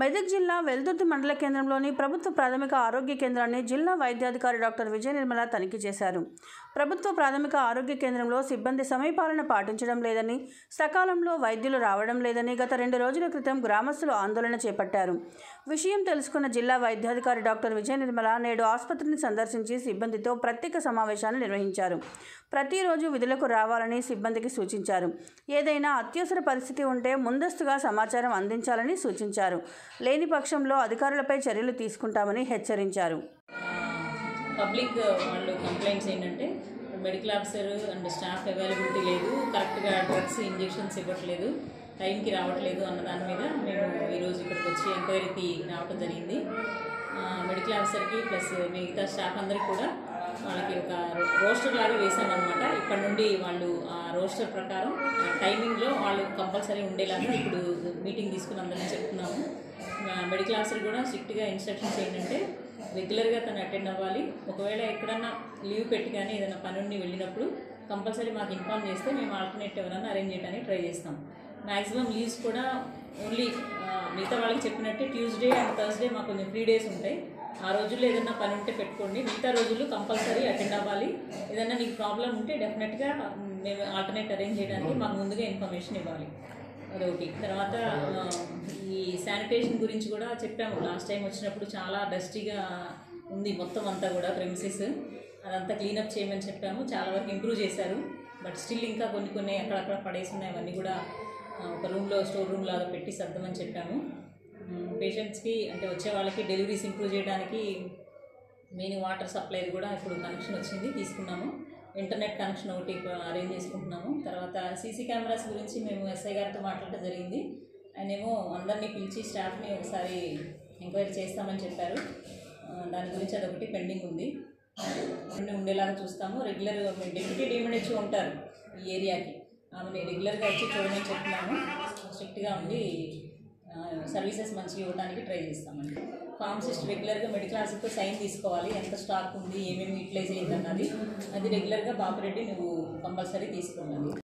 మెదక్ జిల్లా వెల్దుర్తి మండల కేంద్రంలోని ప్రభుత్వ ప్రాథమిక ఆరోగ్య కేంద్రాన్ని జిల్లా వైద్యాధికారి డాక్టర్ విజయ నిర్మల తనిఖీ చేశారు. ప్రభుత్వ ప్రాథమిక ఆరోగ్య కేంద్రంలో సిబ్బంది సమయపాలన పాటించడం లేదని సకాలంలో వైద్యులు రావడం లేదని గత రెండు రోజుల క్రితం గ్రామస్తులు ఆందోళన చేపట్టారు. విషయం తెలుసుకున్న జిల్లా వైద్యాధికారి డాక్టర్ విజయ నిర్మల నేడు ఆసుపత్రిని సందర్శించి సిబ్బందితో ప్రత్యేక సమావేశాన్ని నిర్వహించారు. ప్రతిరోజు విధులకు రావాలని సిబ్బందికి సూచించారు. ఏదైనా అత్యవసర పరిస్థితి ఉంటే ముందస్తుగా సమాచారం అందించాలని సూచించారు. లేని పక్షంలో అధికారులపై చర్యలు తీసుకుంటామని హెచ్చరించారు. పబ్లిక్ వాళ్ళు కంప్లైంట్స్ ఏంటంటే medical officer and staff availability లేదు కరెక్ట్గా డ్రగ్స్ ఇంజెక్షన్స్ ఇవ్వట్లేదు. టైంకి రావట్లేదు అన్న దాని మీద మేము ఈరోజు ఇక్కడికి వచ్చి ఎంక్వైరీకి రావడం జరిగింది. మెడికల్ ఆఫీసర్కి ప్లస్ మిగతా స్టాఫ్ అందరికి కూడా వాళ్ళకి ఒక రోస్టర్ లాగా వేసామన్నమాట ఇక్కడ నుండి వాళ్ళు ఆ రోస్టర్ ప్రకారం టైమింగ్లో వాళ్ళు కంపల్సరీ ఉండేలాగా ఇప్పుడు మీటింగ్ తీసుకుని అందరినీ చెప్తున్నాము మెడికల్ ఆఫీసర్ కూడా స్ట్రిక్ట్గా ఇన్స్ట్రక్షన్స్ ఏంటంటే రెగ్యులర్గా తను అటెండ్ అవ్వాలి. ఒకవేళ ఎక్కడన్నా లీవ్ పెట్టి కానీ ఏదైనా పని ఉండి వెళ్ళినప్పుడు కంపల్సరీ మాకు ఇన్ఫార్మ్ చేస్తే మేము ఆల్టర్నేట్ ఎవరైనా అరేంజ్ చేయడానికి ట్రై చేస్తాం. మ్యాక్సిమం లీవ్స్ కూడా ఓన్లీ మిగతా వాళ్ళకి చెప్పినట్టే ట్యూస్డే అండ్ థర్స్డే మాకు కొంచెం ఫ్రీ డేస్ ఉంటాయి. ఆ రోజుల్లో ఏదైనా పని ఉంటే పెట్టుకోండి. మిగతా రోజులు కంపల్సరీ అటెండ్ అవ్వాలి. ఏదైనా మీకు ప్రాబ్లం ఉంటే డెఫినెట్గా మేము ఆల్టర్నేట్ అరేంజ్ చేయడానికి మాకు ముందుగా ఇన్ఫర్మేషన్ ఇవ్వాలి. అదొకటి. తర్వాత ఈ శానిటేషన్ గురించి కూడా చెప్పాము. లాస్ట్ టైం వచ్చినప్పుడు చాలా డస్టీగా ఉంది మొత్తం అంతా కూడా ప్రెమిసెస్. అదంతా క్లీనప్ చేయమని చెప్పాము. చాలా వరకు ఇంప్రూవ్ చేశారు. బట్ స్టిల్ ఇంకా కొన్ని కొన్ని అక్కడక్కడ పడేసి ఉన్నాయి. అవన్నీ కూడా రూమ్లో స్టోర్ రూమ్ లాగా పెట్టి సర్దమని చెప్పాము. పేషెంట్స్కి అంటే వచ్చే వాళ్ళకి డెలివరీస్ ఇంప్రూవ్ చేయడానికి మెయిన్ వాటర్ సప్లై కూడా ఇప్పుడు కనెక్షన్ వచ్చింది తీసుకున్నాము. ఇంటర్నెట్ కనెక్షన్ ఒకటి అరేంజ్ చేసుకుంటున్నాము. తర్వాత సీసీ కెమెరాస్ గురించి మేము ఎస్ఐ గారితో మాట్లాడటం జరిగింది. ఆయనేమో అందరినీ పిలిచి స్టాఫ్ని ఒకసారి ఎంక్వైరీ చేస్తామని చెప్పారు. దాని గురించి అదొకటి పెండింగ్ ఉంది. ఉండేలాగా చూస్తాము. రెగ్యులర్గా డిప్యూటీ డిఎంహెచ్ఓ ఉంటారు ఈ ఏరియాకి నేను రెగ్యులర్గా వచ్చి చూడమని చెప్తున్నాము స్ట్రిక్ట్గా ఉండి సర్వీసెస్ మంచిగా ఇవ్వడానికి ట్రై చేస్తామండి. ఫార్మసిస్ట్ రెగ్యులర్గా మెడికల్ ఆఫీసర్తో సైన్ తీసుకోవాలి. ఎంత స్టాక్ ఉంది ఏమేమి యూటిలైజ్ అయింది అన్నది అది రెగ్యులర్గా బాపిరెడ్డి నువ్వు కంపల్సరీ తీసుకోవాలి